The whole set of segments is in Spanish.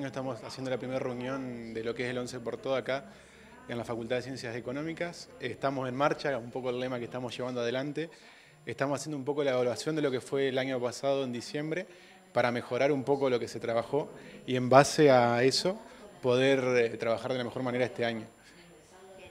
Estamos haciendo la primera reunión de lo que es el 11 por todo acá en la Facultad de Ciencias Económicas. Estamos en marcha, un poco el lema que estamos llevando adelante. Estamos haciendo un poco la evaluación de lo que fue el año pasado en diciembre para mejorar un poco lo que se trabajó y en base a eso poder eh, trabajar de la mejor manera este año.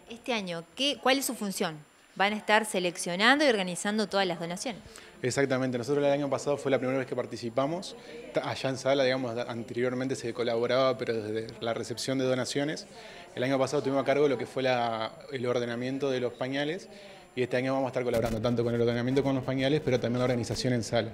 Este año, ¿qué, ¿cuál es su función? Van a estar seleccionando y organizando todas las donaciones. Exactamente, nosotros el año pasado fue la primera vez que participamos, allá en sala, digamos, anteriormente se colaboraba, pero desde la recepción de donaciones. El año pasado tuvimos a cargo lo que fue el ordenamiento de los pañales y este año vamos a estar colaborando tanto con el ordenamiento con los pañales, pero también la organización en sala.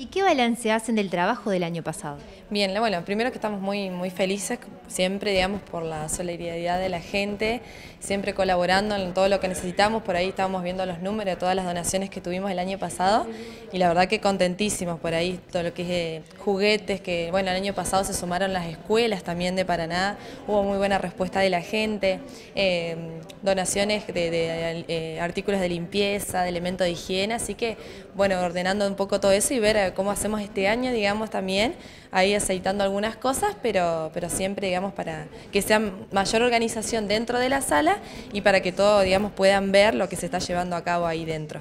¿Y qué balance hacen del trabajo del año pasado? Bien, bueno, primero que estamos muy, muy felices, siempre, digamos, por la solidaridad de la gente, siempre colaborando en todo lo que necesitamos, por ahí estábamos viendo los números de todas las donaciones que tuvimos el año pasado y la verdad que contentísimos por ahí, todo lo que es eh, juguetes, que bueno, el año pasado se sumaron las escuelas también de Paraná, hubo muy buena respuesta de la gente, eh, donaciones de, eh, artículos de limpieza, de elementos de higiene, así que bueno, ordenando un poco todo eso y ver cómo hacemos este año, digamos, también, ahí aceitando algunas cosas, pero, pero siempre, digamos, para que sea mayor organización dentro de la sala y para que todos, digamos, puedan ver lo que se está llevando a cabo ahí dentro.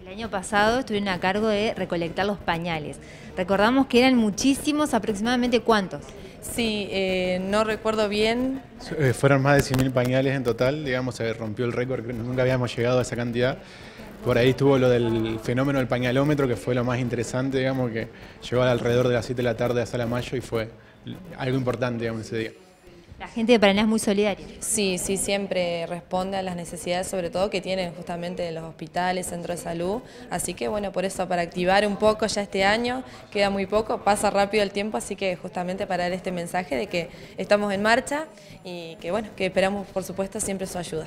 El año pasado estuvieron a cargo de recolectar los pañales. Recordamos que eran muchísimos, aproximadamente cuántos. Sí, eh, no recuerdo bien. Eh, fueron más de 100.000 pañales en total, digamos, se rompió el récord, nunca habíamos llegado a esa cantidad. Por ahí estuvo lo del fenómeno del pañalómetro, que fue lo más interesante, digamos, que llegó alrededor de las 7 de la tarde a Sala Mayo y fue algo importante, digamos, ese día. La gente de Paraná es muy solidaria. Sí, sí, siempre responde a las necesidades, sobre todo que tienen justamente los hospitales, centros de salud. Así que bueno, por eso, para activar un poco ya este año, queda muy poco, pasa rápido el tiempo, así que justamente para dar este mensaje de que estamos en marcha y que bueno, que esperamos por supuesto siempre su ayuda.